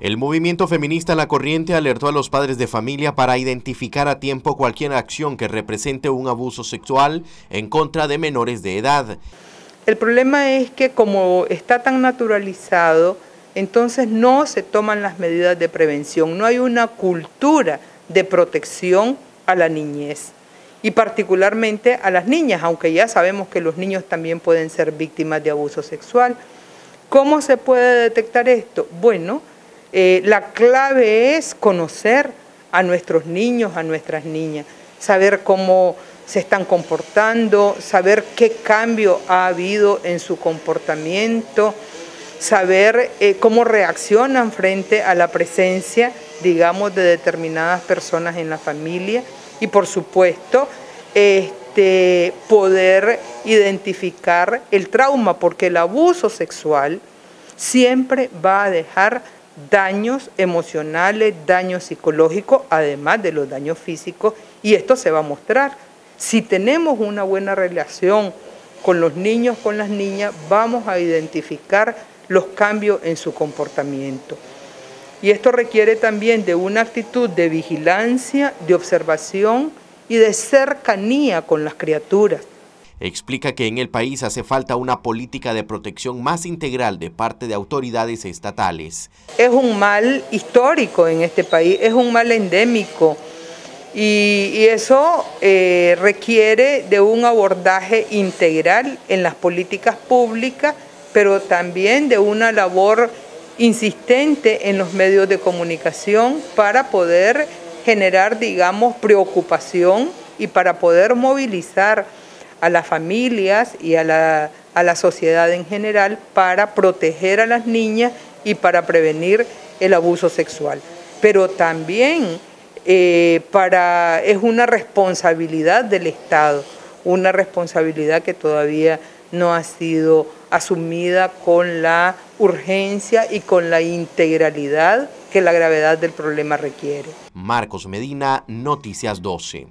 El movimiento feminista La Corriente alertó a los padres de familia para identificar a tiempo cualquier acción que represente un abuso sexual en contra de menores de edad. El problema es que como está tan naturalizado, entonces no se toman las medidas de prevención, no hay una cultura de protección a la niñez y particularmente a las niñas, aunque ya sabemos que los niños también pueden ser víctimas de abuso sexual. ¿Cómo se puede detectar esto? Bueno, eh, la clave es conocer a nuestros niños, a nuestras niñas, saber cómo se están comportando, saber qué cambio ha habido en su comportamiento, saber eh, cómo reaccionan frente a la presencia, digamos, de determinadas personas en la familia y por supuesto este, poder identificar el trauma, porque el abuso sexual siempre va a dejar daños emocionales, daños psicológicos, además de los daños físicos, y esto se va a mostrar. Si tenemos una buena relación con los niños, con las niñas, vamos a identificar los cambios en su comportamiento. Y esto requiere también de una actitud de vigilancia, de observación y de cercanía con las criaturas. Explica que en el país hace falta una política de protección más integral de parte de autoridades estatales. Es un mal histórico en este país, es un mal endémico y, eso eh, requiere de un abordaje integral en las políticas públicas, pero también de una labor insistente en los medios de comunicación para poder generar, digamos, preocupación y para poder movilizar a las familias y a la, sociedad en general para proteger a las niñas y para prevenir el abuso sexual. Pero también eh, para, es una responsabilidad del Estado, una responsabilidad que todavía no ha sido asumida con la urgencia y con la integralidad que la gravedad del problema requiere. Marcos Medina, Noticias 12.